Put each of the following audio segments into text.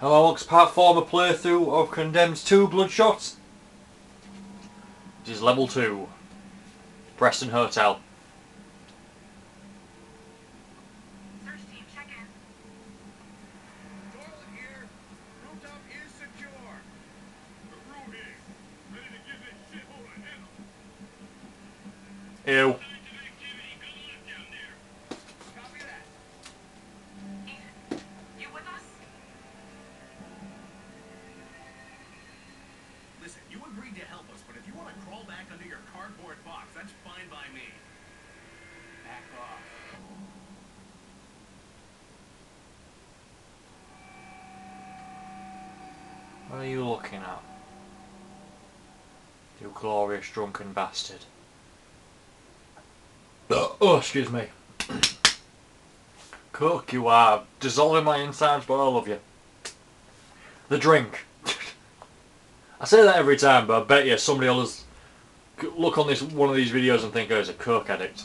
Hello, folks. Part 4 of a playthrough of Condemned 2 Bloodshot. This is level 2. Preston Hotel. Search team, check in. Toilet here. Rooftop is secure. The crew here. Ready to give this shithole a handle. Ew. Copy that. Ethan, you with us? Listen, you agreed to help us, but if you want to crawl back under your cardboard box, that's fine by me. Back off. What are you looking at? You glorious drunken bastard. Oh, oh, excuse me. Coke, you are dissolving my insides, but I love you. The drink. I say that every time, but I bet you somebody will look on this one of these videos and think, oh, he's a coke addict.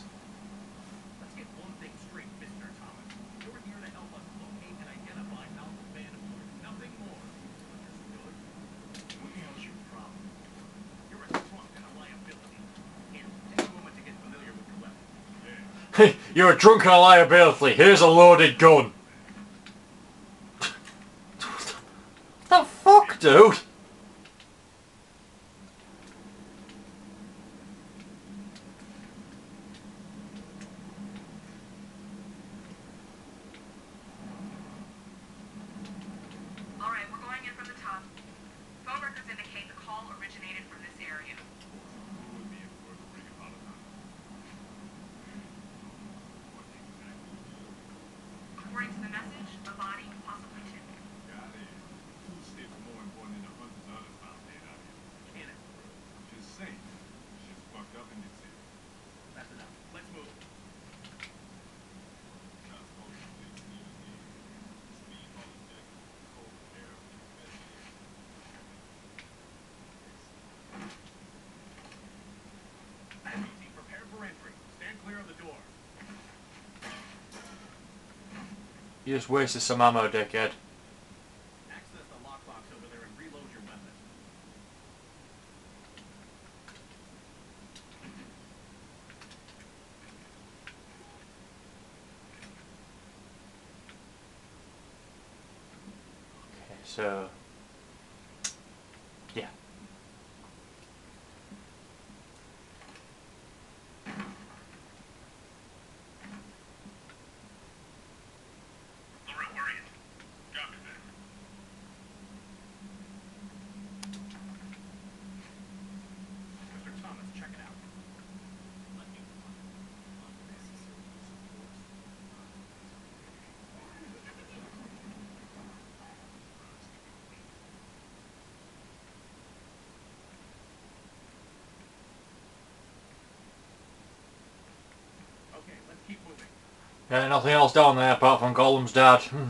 Let's get one thing straight, Mr. Thomas. You're here to help us locate and identify Malcolm Vanderpool. Nothing more. Understood? What the hell's your problem? You're a drunk and a liability. Here, take a moment to get familiar with your weapon. Yeah. You're a drunk and a liability. Here's a loaded gun. what the fuck, dude? All right, we're going in from the top. Phone records indicate the call originated from this area. According to the message, a body, possibly two. Can it? That's enough. Let's move. Easy. Prepare for entry. Stand clear of the door. You just wasted some ammo, dickhead. Access the lockbox over there and reload your weapon. Okay, so. Yeah. Laura, where are you? Copy that. Mr. Thomas, check it out. Let me Okay, let's keep moving. Yeah, nothing else down there apart from Gollum's dad. Hmm.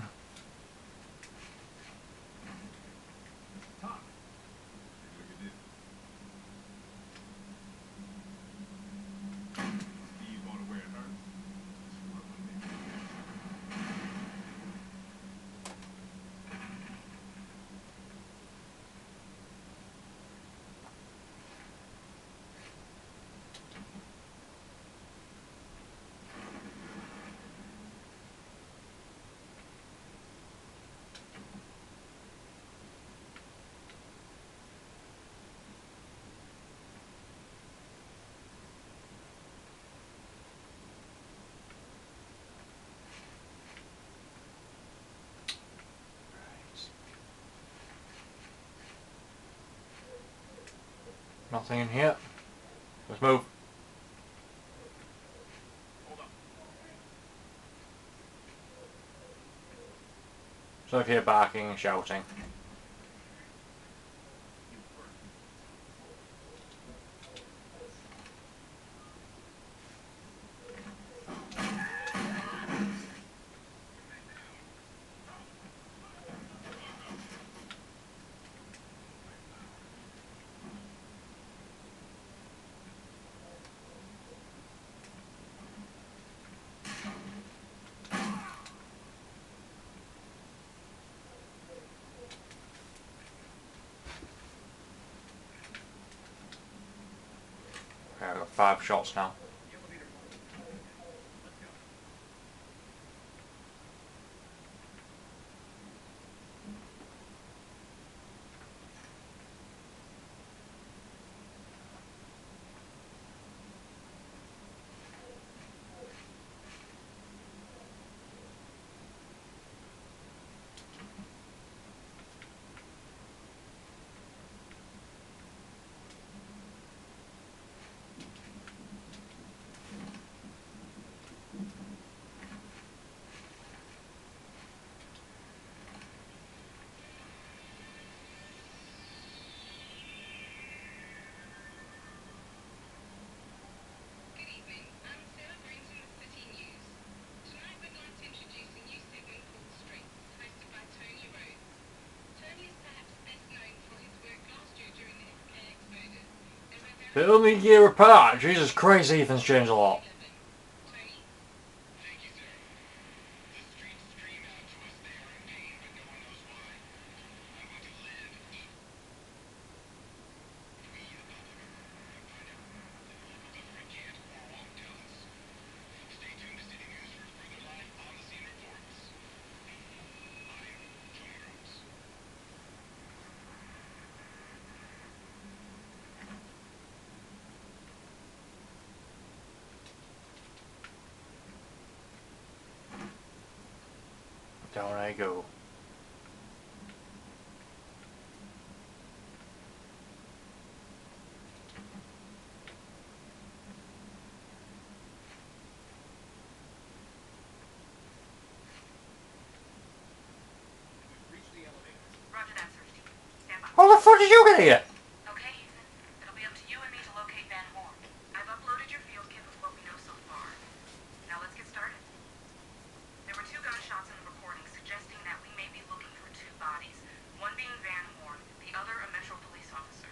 Nothing in here. Let's move. So if you're barking and shouting. Five shots now. They're only a year apart. Jesus Christ, Ethan's changed a lot. Down I go. We've reached the elevator. Roger that, search team. Stand by. How the fuck did you get here? Okay, Ethan. It'll be up to you and me to locate Vanhorn. I've uploaded your field kit with what we know so far. Now let's get started. There were two gunshots in the recording suggesting that we may be looking for two bodies, one being Van Horn, the other a Metro police officer.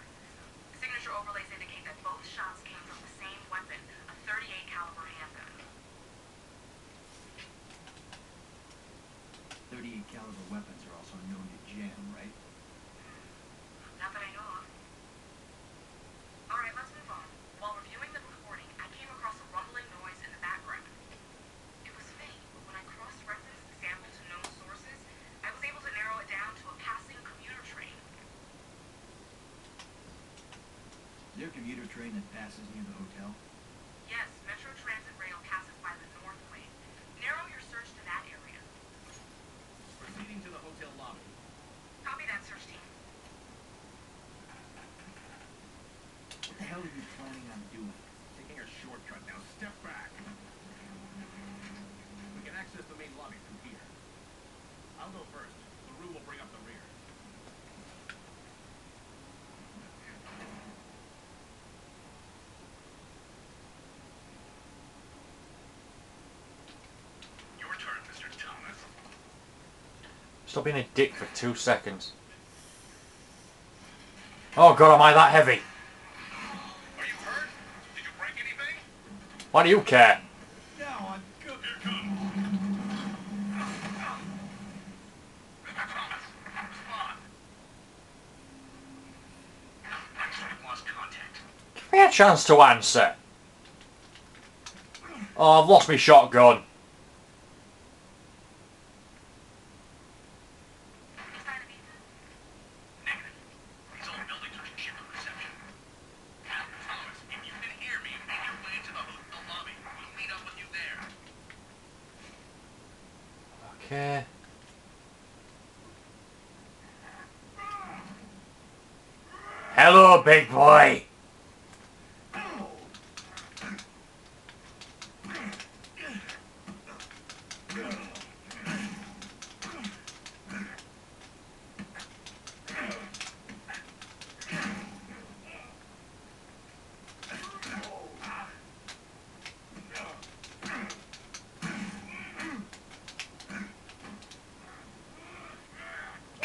The signature overlays indicate that both shots came from the same weapon, a 38 caliber handgun. 38 caliber weapons are also known to jam, right? Not that I know of. Alright, let's move on. While reviewing the recording, I came across a rumbling noise in the background. It was faint, but when I cross-referenced the sample to known sources, I was able to narrow it down to a passing commuter train. Is there a commuter train that passes near the hotel? Yes, Metro Transit Rail passes by the North Wing. Narrow your search to that area. Proceeding to the hotel lobby. Copy that, search team. What the hell are you planning on doing? Taking a shortcut now. Step back. We can access the main lobby through here. I'll go first. LaRue will bring up the rear. Your turn, Mr. Thomas. Stop being a dick for two seconds. Oh god, am I that heavy? Are you hurt? Did you break anything? Why do you care? Give me a chance to answer. Oh, I've lost my shotgun. Any sign of Ethan? Negative. These old buildings are shit for reception. Thomas, if you can hear me, make your way to the hotel lobby. We'll meet up with you there. Okay. Hello, big boy.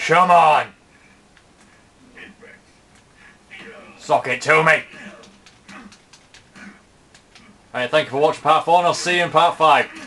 Come on. Sock it to me. Alright, thank you for watching part 4 and I'll see you in part 5.